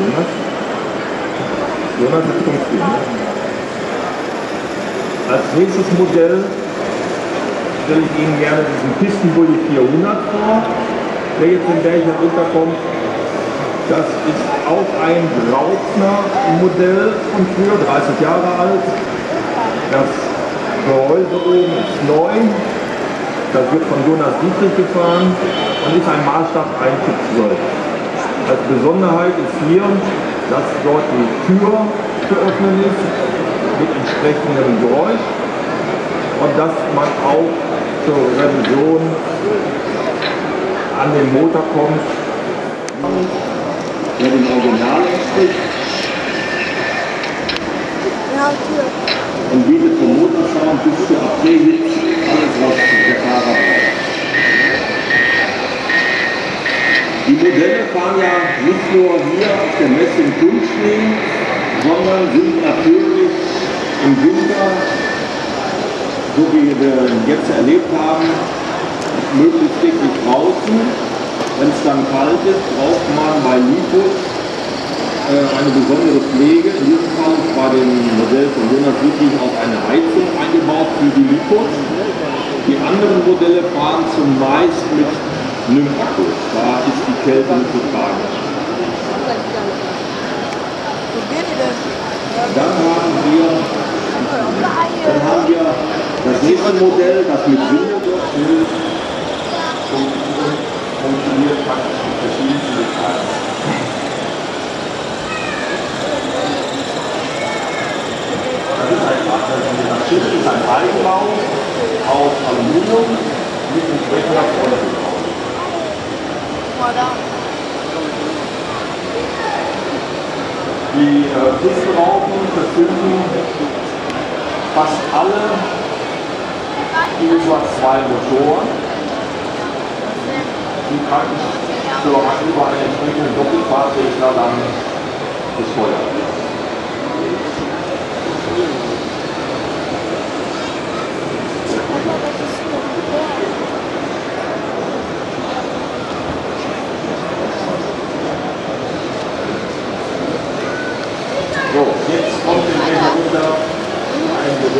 Jonas? Jonas hat Punkte. Ne? Als nächstes Modell stelle ich Ihnen gerne diesen Pistenbully 400 vor, der jetzt in Belgien runterkommt. Das ist auch ein Brautner-Modell von früher, 30 Jahre alt. Das Gehäuse oben ist neu. Das wird von Jonas Dietrich gefahren und ist ein Maßstab 1 12. Als Besonderheit ist hier, dass dort die Tür zu öffnen ist mit entsprechendem Geräusch und dass man auch zur Revision an den Motor kommt. Der dem Original entspricht. Und diese Promotersound bis zu April 17. nicht nur hier auf der Messe im Kunstschnee, sondern sind natürlich im Winter, so wie wir jetzt erlebt haben, möglichst täglich draußen. Wenn es dann kalt ist, braucht man bei Lipus äh, eine besondere Pflege. In diesem Fall ist bei dem Modell von Jonas wirklich auch eine Heizung eingebaut für die Lipus. Die anderen Modelle fahren zumeist mit Nymph-Akkus. Da ist die Kälte nicht so tragisch. Dann haben wir, dann haben wir das nächste Modell, das mit Winde funktioniert praktisch mit verschiedensten Details. Das ist ein das Schiff ist ein Eigenbau aus Aluminium mit entsprechender Frontbau. Mal da. Die äh, Pistenraupen verfügen fast alle über zwei Motoren, die praktisch für über einen entsprechenden Doppelfahrtregler dann befeuert werden.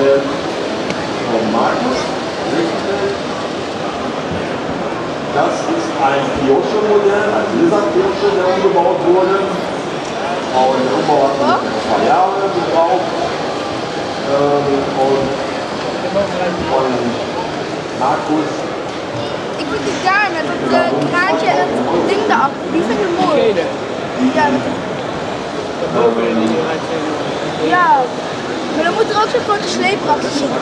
Ein von Markus. Das ist ein Piosche-Modell, ein Blizzard-Piosche, der umgebaut wurde. Und der Umbau hat ungefähr zwei Jahre gebraucht. Ähm, und von Markus Ik vind die daar met dat eh, kraantje en het ding. Die vind ik mooi. Ja, ja. Maar dan moet er ook zo'n grote sleep achter zitten.